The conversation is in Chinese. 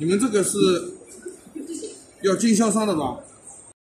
你们这个是要经销商的吧？